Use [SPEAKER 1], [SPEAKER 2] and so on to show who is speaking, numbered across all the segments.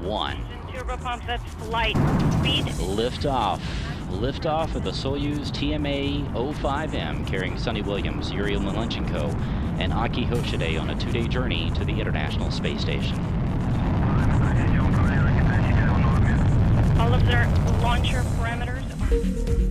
[SPEAKER 1] two, one.
[SPEAKER 2] Turbopumps at flight speed.
[SPEAKER 1] Lift off. Lift off of the Soyuz TMA-05M carrying Suni Williams, Yuri Malenchenko, and Aki Hoshide on a two-day journey to the International Space Station.
[SPEAKER 2] All of their launcher parameters.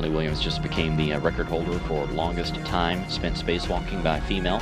[SPEAKER 1] Suni Williams just became the uh, record holder for longest time spent spacewalking by a female.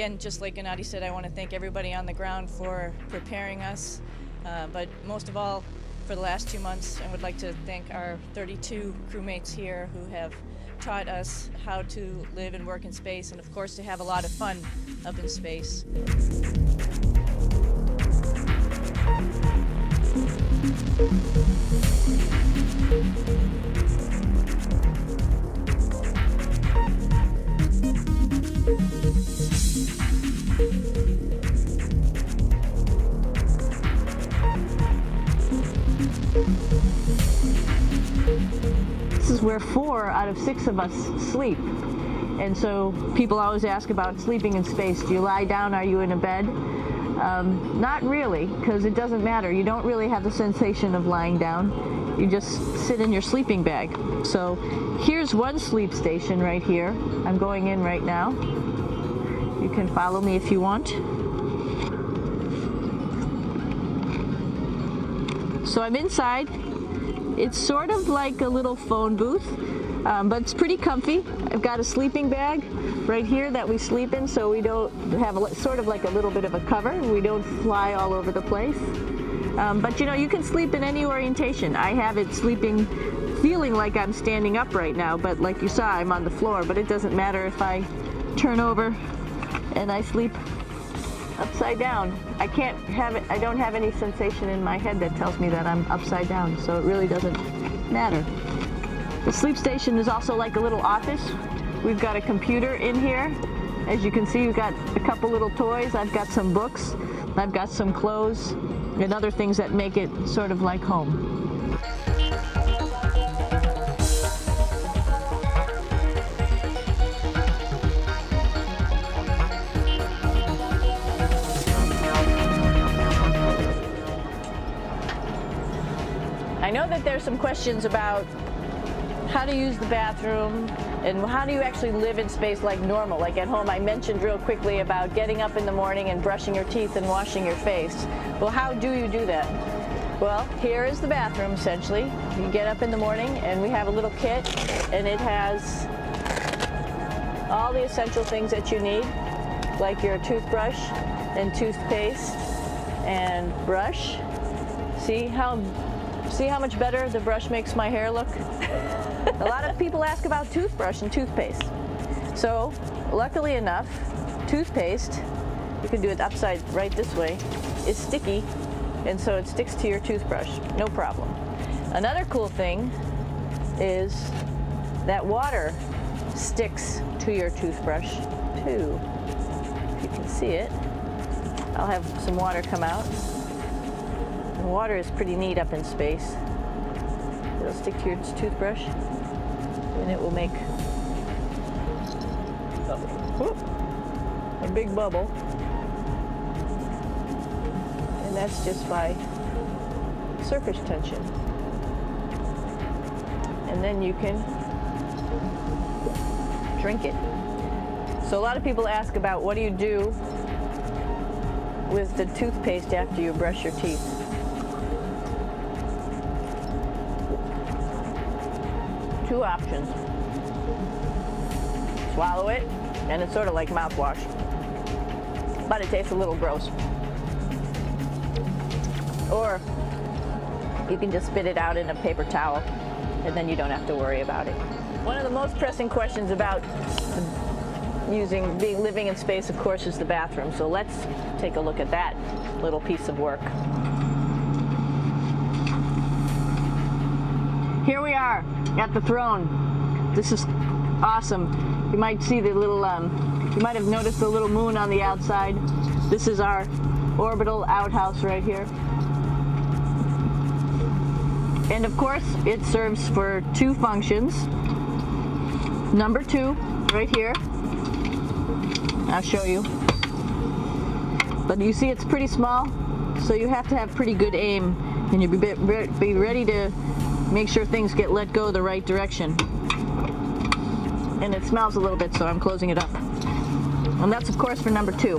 [SPEAKER 3] Again, just like Gennady said, I want to thank everybody on the ground for preparing us, uh, but most of all, for the last two months, I would like to thank our 32 crewmates here who have taught us how to live and work in space, and of course, to have a lot of fun up in space.
[SPEAKER 4] Out of six of us sleep. And so people always ask about sleeping in space. Do you lie down? Are you in a bed? Um, not really, because it doesn't matter. You don't really have the sensation of lying down. You just sit in your sleeping bag. So here's one sleep station right here. I'm going in right now. You can follow me if you want. So I'm inside. It's sort of like a little phone booth, um, but it's pretty comfy. I've got a sleeping bag right here that we sleep in so we don't have a, sort of like a little bit of a cover. We don't fly all over the place. Um, but you know, you can sleep in any orientation. I have it sleeping, feeling like I'm standing up right now, but like you saw, I'm on the floor, but it doesn't matter if I turn over and I sleep upside down. I can't have it, I don't have any sensation in my head that tells me that I'm upside down, so it really doesn't matter. The sleep station is also like a little office. We've got a computer in here. As you can see, we've got a couple little toys. I've got some books. I've got some clothes and other things that make it sort of like home. I know that there's some questions about how to use the bathroom and how do you actually live in space like normal, like at home. I mentioned real quickly about getting up in the morning and brushing your teeth and washing your face. Well, how do you do that? Well, here is the bathroom essentially. You get up in the morning and we have a little kit and it has all the essential things that you need, like your toothbrush and toothpaste and brush. See how See how much better the brush makes my hair look? a lot of people ask about toothbrush and toothpaste. So, luckily enough, toothpaste, you can do it upside right this way, is sticky, and so it sticks to your toothbrush, no problem. Another cool thing is that water sticks to your toothbrush too. If you can see it, I'll have some water come out. Water is pretty neat up in space. It'll stick to your toothbrush and it will make a big bubble. And that's just by surface tension. And then you can drink it. So a lot of people ask about what do you do with the toothpaste after you brush your teeth. Two options. Swallow it, and it's sort of like mouthwash, but it tastes a little gross. Or you can just spit it out in a paper towel, and then you don't have to worry about it. One of the most pressing questions about using being living in space, of course, is the bathroom. So let's take a look at that little piece of work. Here we are at the throne. This is awesome. You might see the little, um, you might have noticed the little moon on the outside. This is our orbital outhouse right here. And of course, it serves for two functions. Number two, right here. I'll show you. But you see it's pretty small, so you have to have pretty good aim and you be, be ready to make sure things get let go the right direction. and it smells a little bit, so I'm closing it up. And that's, of course, for number two.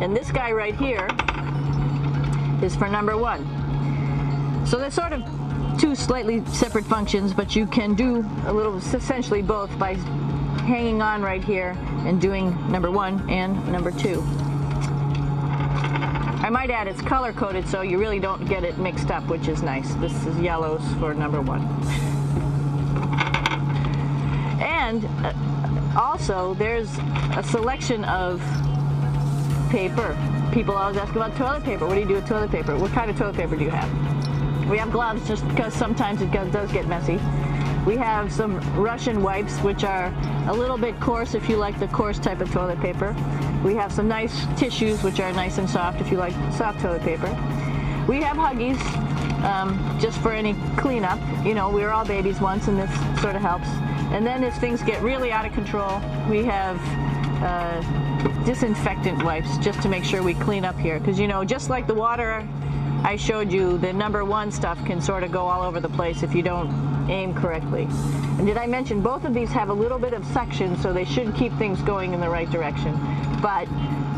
[SPEAKER 4] And this guy right here is for number one. So they're sort of two slightly separate functions, but you can do a little, essentially both by hanging on right here and doing number one and number two. I might add it's color coded so you really don't get it mixed up, which is nice. This is yellows for number one. And uh, also there's a selection of paper. People always ask about toilet paper. What do you do with toilet paper? What kind of toilet paper do you have? We have gloves just because sometimes it does get messy. We have some Russian wipes, which are a little bit coarse if you like the coarse type of toilet paper. We have some nice tissues, which are nice and soft if you like soft toilet paper. We have Huggies, um, just for any cleanup. You know, we were all babies once, and this sort of helps. And then if things get really out of control, we have uh, disinfectant wipes just to make sure we clean up here. Because, you know, just like the water I showed you, the number one stuff can sort of go all over the place if you don't aim correctly. And did I mention both of these have a little bit of suction, so they should keep things going in the right direction. But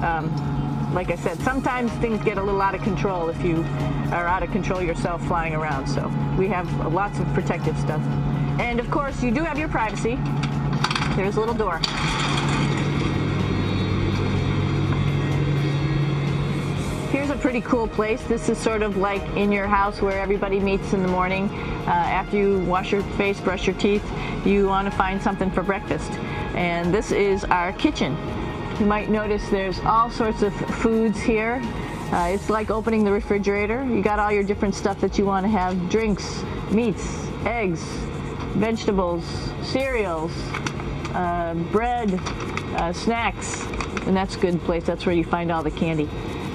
[SPEAKER 4] um, like I said, sometimes things get a little out of control if you are out of control yourself flying around. So we have lots of protective stuff. And of course, you do have your privacy. There's a little door. Pretty cool place. This is sort of like in your house where everybody meets in the morning. Uh, after you wash your face, brush your teeth, you want to find something for breakfast. And this is our kitchen. You might notice there's all sorts of foods here. Uh, it's like opening the refrigerator. You got all your different stuff that you want to have, drinks, meats, eggs, vegetables, cereals, uh, bread, uh, snacks, and that's a good place. That's where you find all the candy.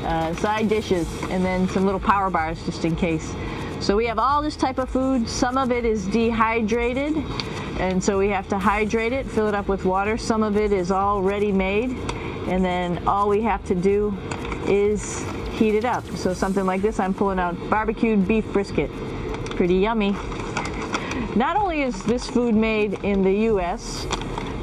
[SPEAKER 4] Uh, side dishes, and then some little power bars just in case. So we have all this type of food. Some of it is dehydrated, and so we have to hydrate it, fill it up with water. Some of it is all ready made, and then all we have to do is heat it up. So something like this, I'm pulling out barbecued beef brisket. Pretty yummy. Not only is this food made in the U.S.,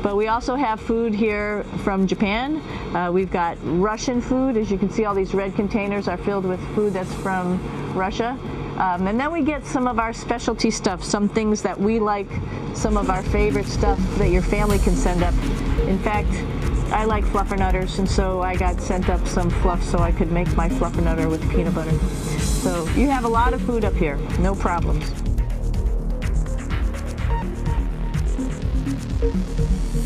[SPEAKER 4] but we also have food here from Japan. Uh, we've got Russian food. As you can see, all these red containers are filled with food that's from Russia. Um, and then we get some of our specialty stuff, some things that we like, some of our favorite stuff that your family can send up. In fact, I like fluffernutters, and so I got sent up some fluff so I could make my fluffernutter with peanut butter. So you have a lot of food up here, no problems. Thank you.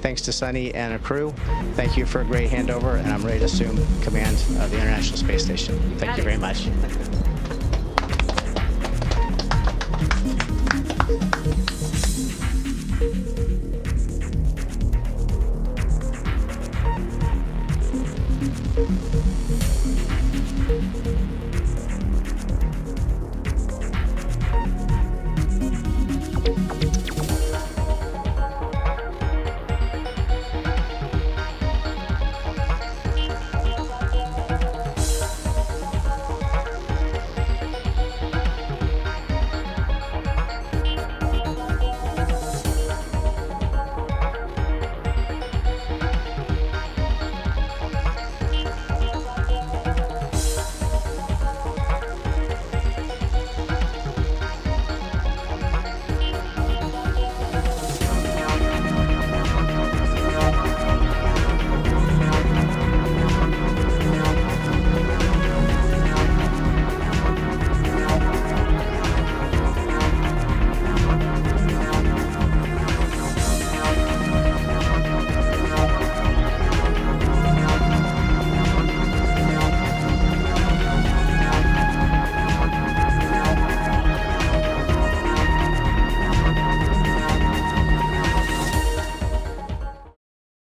[SPEAKER 5] Thanks to Suni and her crew. Thank you for a great handover, and I'm ready to assume command of the International Space Station. Thank you very much.